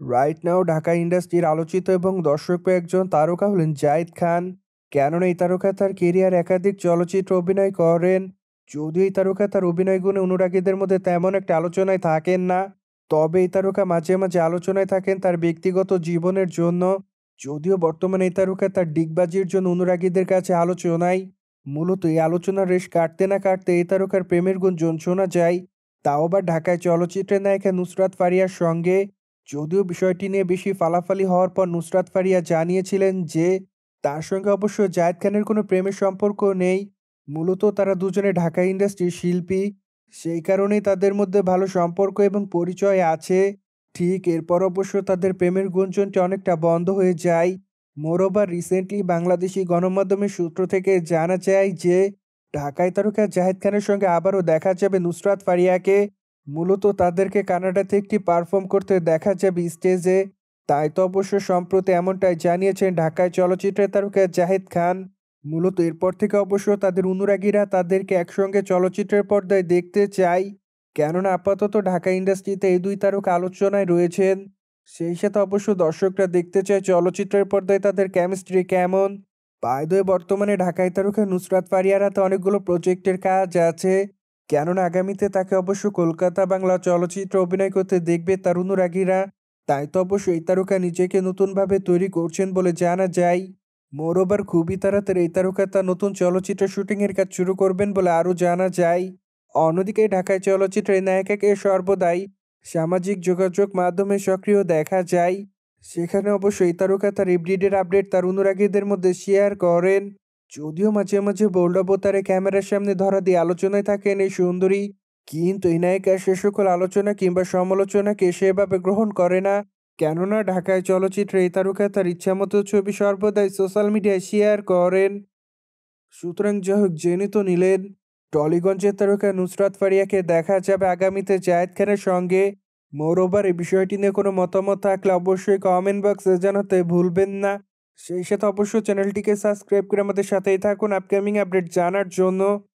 Right now Dhaka ইন্ডাস্ট্রির আলোচিত এবং দর্শকপ্রিয় একজন তারকা হলেন জাহিদ খান। কেননা এই তারকা তার কেরিয়ার একাধিক চলচ্চিত্র অভিনয় করেন। যদিও এই তারকা তার অভিনয় গুণে অনুরাগীদের মধ্যে তেমন একটা আলোচনায় থাকেন না, তবে এই তারকা মাঝে মাঝে আলোচনায় থাকেন তার ব্যক্তিগত জীবনের জন্য। যদিও বর্তমানে এই তারকা তার ডিগবাজির জন্য অনুরাগীদের কাছে আলোচনায়। মূলত এই আলোচনার রেশ কাটতে না কাটতে এই তারকার প্রেমের গুঞ্জন শোনা যায়। তাও আবার ঢাকায় চলচ্চিত্রের নায়িকা নুসরাত ফারিয়ার সঙ্গে যদিও বিষয়টি নিয়ে বেশি ফালাফালি হওয়ার পর নুসরাত ফারিয়া জানিয়েছিলেন যে, তার সঙ্গে অবশ্য জায়েদ খানের কোনো প্রেমের সম্পর্ক নেই। মূলত তারা দুজনে ঢাকা ইন্ডাস্ট্রির শিল্পী। সেই কারণেই তাদের মধ্যে ভালো সম্পর্ক এবং পরিচয় আছে। ঠিক এরপর অবশ্য তাদের প্রেমের গুঞ্জনটি অনেকটা বন্ধ হয়ে যায়। মোরোবার রিসেন্টলি বাংলাদেশি গণমাধ্যমের সূত্র থেকে জানা যায় যে, ঢাকায় তারকা জাহেদ খানের সঙ্গে আবারও দেখা যাবে নুসরাত ফারিয়াকে। মূলত তাদেরকে কানাডাতে একটি পারফর্ম করতে দেখা যাবে স্টেজে তাই তো অবশ্য সম্প্রতি এমনটাই জানিয়েছেন ঢাকায় চলচ্চিত্রের তারকা জাহেদ খান। মূলত এরপর থেকে অবশ্য তাদের অনুরাগীরা তাদেরকে একসঙ্গে চলচ্চিত্রের পর্দায় দেখতে চায়। কেননা আপাতত ঢাকা ইন্ডাস্ট্রিতে এই দুই তারকা আলোচনায় রয়েছেন। সেই সাথে অবশ্য দর্শকরা দেখতে চায় চলচ্চিত্রের পর্দায় তাদের কেমিস্ট্রি কেমন। পায়দয়ে বর্তমানে ঢাকায় তারকা নুসরাত ফারিয়ার হাতে অনেকগুলো প্রজেক্টের কাজ আছে। কেননা আগামীতে তাকে অবশ্য কলকাতা বাংলা চলচ্চিত্র অভিনয় করতে দেখবে তার অনুরাগীরা তাই তো অবশ্য এই তারকা নিজেকে নতুনভাবে তৈরি করছেন বলে জানা যায়। মোরোবার খুবই তাড়াতাড়ি এই তারকা তার নতুন চলচ্চিত্র শুটিংয়ের কাজ শুরু করবেন বলে আরও জানা যায়। অন্যদিকে ঢাকায় চলচ্চিত্রের নায়িকাকে সর্বদাই সামাজিক যোগাযোগ মাধ্যমে সক্রিয় দেখা যায়। সেখানে অবশ্য এই তারকা তার এভরিডের আপডেট তার অনুরাগীদের মধ্যে শেয়ার করেন। যদিও মাঝে মাঝে বোল্ড অবতারে ক্যামেরার সামনে ধরা দিয়ে আলোচনায় থাকেন এই সুন্দরী, কিন্তু এই নায়িকা সে সকল আলোচনা কিংবা সমালোচনাকে সেভাবে গ্রহণ করে না। কেননা ঢাকায় চলচ্চিত্রে এই তারকা তার ইচ্ছামতো ছবি সর্বদাই সোশ্যাল মিডিয়ায় শেয়ার করেন। সুতরাং যাই হোক, জেনে তো নিলেন, টলিগঞ্জের তারকা নুসরাত ফারিয়াকে দেখা যাবে আগামীতে জায়েদ খানের সঙ্গে। মোরোবার এই বিষয়টি নিয়ে কোনো মতামত থাকলে অবশ্যই কমেন্ট বক্সে জানাতে ভুলবেন না। সেই সাথে অবশ্যই চ্যানেলটিকে সাবস্ক্রাইব করে আমাদের সাথেই থাকুন আপকামিং আপডেট জানার জন্য।